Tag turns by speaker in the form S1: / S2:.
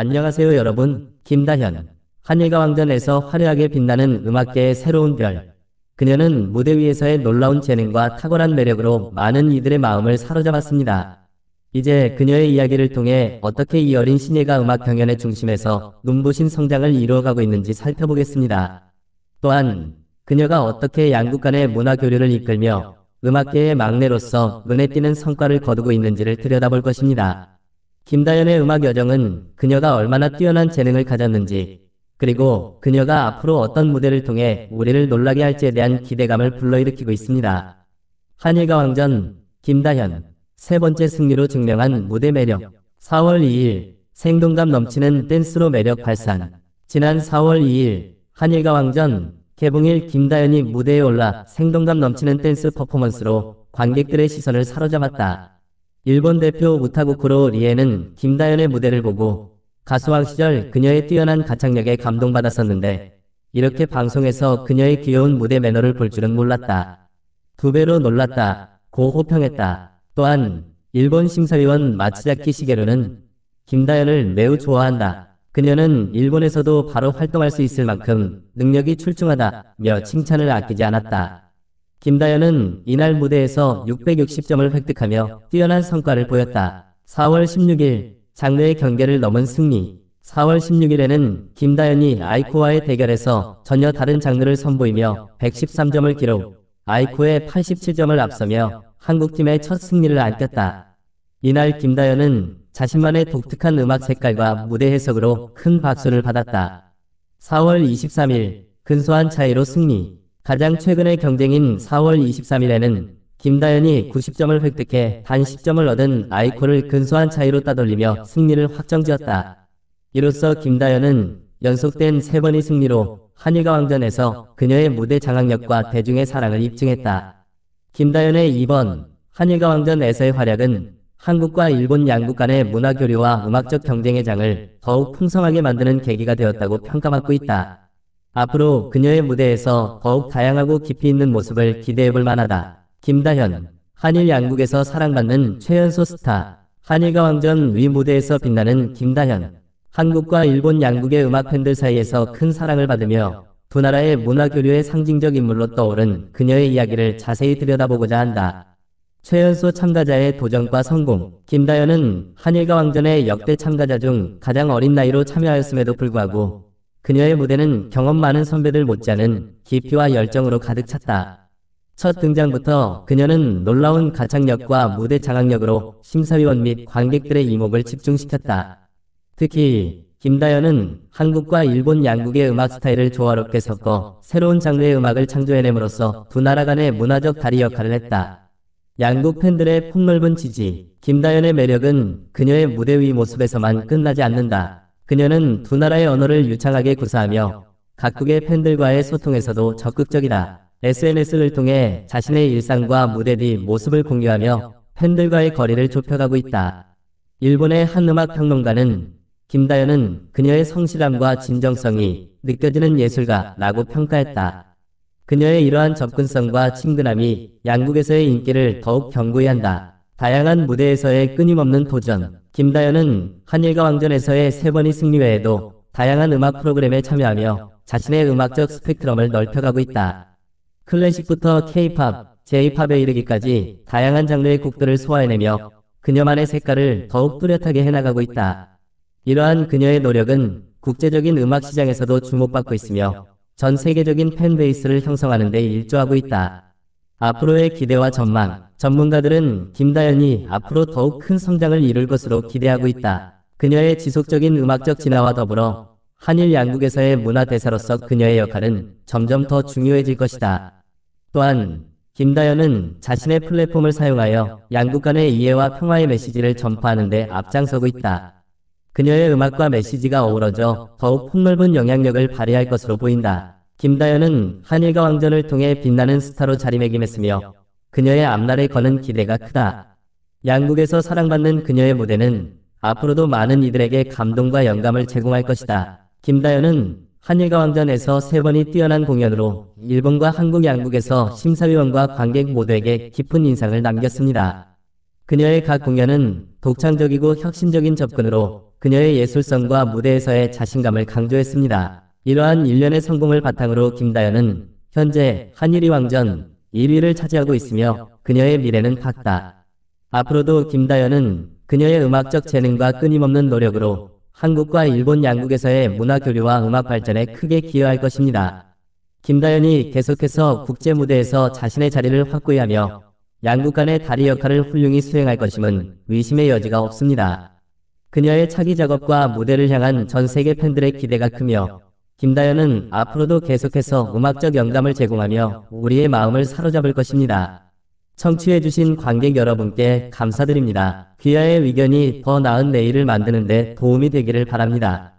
S1: 안녕하세요 여러분, 김다현. 한일과 왕전에서 화려하게 빛나는 음악계의 새로운 별. 그녀는 무대 위에서의 놀라운 재능과 탁월한 매력으로 많은 이들의 마음을 사로잡았습니다. 이제 그녀의 이야기를 통해 어떻게 이 어린 신예가 음악 경연의 중심에서 눈부신 성장을 이루어가고 있는지 살펴보겠습니다. 또한 그녀가 어떻게 양국 간의 문화 교류를 이끌며 음악계의 막내로서 눈에 띄는 성과를 거두고 있는지를 들여다볼 것입니다. 김다연의 음악 여정은 그녀가 얼마나 뛰어난 재능을 가졌는지, 그리고 그녀가 앞으로 어떤 무대를 통해 우리를 놀라게 할지에 대한 기대감을 불러일으키고 있습니다. 한일과 왕전, 김다현, 세 번째 승리로 증명한 무대 매력. 4월 2일, 생동감 넘치는 댄스로 매력 발산. 지난 4월 2일, 한일과 왕전, 개봉일 김다연이 무대에 올라 생동감 넘치는 댄스 퍼포먼스로 관객들의 시선을 사로잡았다. 일본 대표 우타고쿠로 리에는 김다연의 무대를 보고 가수왕 시절 그녀의 뛰어난 가창력에 감동받았었는데 이렇게 방송에서 그녀의 귀여운 무대 매너를 볼 줄은 몰랐다. 두 배로 놀랐다. 고 호평했다. 또한 일본 심사위원 마츠자키 시게루는 김다연을 매우 좋아한다. 그녀는 일본에서도 바로 활동할 수 있을 만큼 능력이 출중하다며 칭찬을 아끼지 않았다. 김다연은 이날 무대에서 660점을 획득하며 뛰어난 성과를 보였다. 4월 16일 장르의 경계를 넘은 승리 4월 16일에는 김다연이 아이코와의 대결에서 전혀 다른 장르를 선보이며 113점을 기록, 아이코의 87점을 앞서며 한국팀의 첫 승리를 안겼다. 이날 김다연은 자신만의 독특한 음악 색깔과 무대 해석으로 큰 박수를 받았다. 4월 23일 근소한 차이로 승리. 가장 최근의 경쟁인 4월 23일에는 김다연이 90점을 획득해 단 10점을 얻은 아이코를 근소한 차이로 따돌리며 승리를 확정지었다. 이로써 김다연은 연속된 세 번의 승리로 한일과 왕전에서 그녀의 무대 장악력과 대중의 사랑을 입증했다. 김다연의 2번 한일과 왕전에서의 활약은 한국과 일본 양국 간의 문화 교류와 음악적 경쟁의 장을 더욱 풍성하게 만드는 계기가 되었다고 평가받고 있다. 앞으로 그녀의 무대에서 더욱 다양하고 깊이 있는 모습을 기대해 볼 만하다. 김다현, 한일 양국에서 사랑받는 최연소 스타, 한일과 왕전 위 무대에서 빛나는 김다현, 한국과 일본 양국의 음악 팬들 사이에서 큰 사랑을 받으며 두 나라의 문화 교류의 상징적 인물로 떠오른 그녀의 이야기를 자세히 들여다보고자 한다. 최연소 참가자의 도전과 성공. 김다연은 한일과 왕전의 역대 참가자 중 가장 어린 나이로 참여하였음에도 불구하고 그녀의 무대는 경험 많은 선배들 못지않은 깊이와 열정으로 가득 찼다. 첫 등장부터 그녀는 놀라운 가창력과 무대 장악력으로 심사위원 및 관객들의 이목을 집중시켰다. 특히 김다연은 한국과 일본 양국의 음악 스타일을 조화롭게 섞어 새로운 장르의 음악을 창조해냄으로써 두 나라 간의 문화적 다리 역할을 했다. 양국 팬들의 폭넓은 지지, 김다연의 매력은 그녀의 무대 위 모습에서만 끝나지 않는다. 그녀는 두 나라의 언어를 유창하게 구사하며 각국의 팬들과의 소통에서도 적극적이다. SNS를 통해 자신의 일상과 무대 뒤 모습을 공유하며 팬들과의 거리를 좁혀가고 있다. 일본의 한 음악 평론가는 김다연은 그녀의 성실함과 진정성이 느껴지는 예술가라고 평가했다. 그녀의 이러한 접근성과 친근함이 양국에서의 인기를 더욱 견고히 한다. 다양한 무대에서의 끊임없는 도전. 김다연은 한일과 왕전에서의 세 번의 승리 외에도 다양한 음악 프로그램에 참여하며 자신의 음악적 스펙트럼을 넓혀가고 있다. 클래식부터 K-팝, J-팝에 이르기까지 다양한 장르의 곡들을 소화해내며 그녀만의 색깔을 더욱 뚜렷하게 해나가고 있다. 이러한 그녀의 노력은 국제적인 음악 시장에서도 주목받고 있으며 전 세계적인 팬베이스를 형성하는 데 일조하고 있다. 앞으로의 기대와 전망. 전문가들은 김다연이 앞으로 더욱 큰 성장을 이룰 것으로 기대하고 있다. 그녀의 지속적인 음악적 진화와 더불어 한일 양국에서의 문화 대사로서 그녀의 역할은 점점 더 중요해질 것이다. 또한 김다연은 자신의 플랫폼을 사용하여 양국 간의 이해와 평화의 메시지를 전파하는 데 앞장서고 있다. 그녀의 음악과 메시지가 어우러져 더욱 폭넓은 영향력을 발휘할 것으로 보인다. 김다연은 한일과 왕전을 통해 빛나는 스타로 자리매김했으며 그녀의 앞날에 거는 기대가 크다. 양국에서 사랑받는 그녀의 무대는 앞으로도 많은 이들에게 감동과 영감을 제공할 것이다. 김다연은 한일과 왕전에서 세 번이 뛰어난 공연으로 일본과 한국 양국에서 심사위원과 관객 모두에게 깊은 인상을 남겼습니다. 그녀의 각 공연은 독창적이고 혁신적인 접근으로 그녀의 예술성과 무대에서의 자신감을 강조했습니다. 이러한 일련의 성공을 바탕으로 김다연은 현재 한일이 왕전 1위를 차지하고 있으며 그녀의 미래는 밝다. 앞으로도 김다연은 그녀의 음악적 재능과 끊임없는 노력으로 한국과 일본 양국에서의 문화 교류와 음악 발전에 크게 기여할 것입니다. 김다연이 계속해서 국제 무대에서 자신의 자리를 확고히 하며 양국 간의 다리 역할을 훌륭히 수행할 것임은 의심의 여지가 없습니다. 그녀의 차기 작업과 무대를 향한 전 세계 팬들의 기대가 크며 김다연은 앞으로도 계속해서 음악적 영감을 제공하며 우리의 마음을 사로잡을 것입니다. 청취해주신 관객 여러분께 감사드립니다. 귀하의 의견이 더 나은 내일을 만드는 데 도움이 되기를 바랍니다.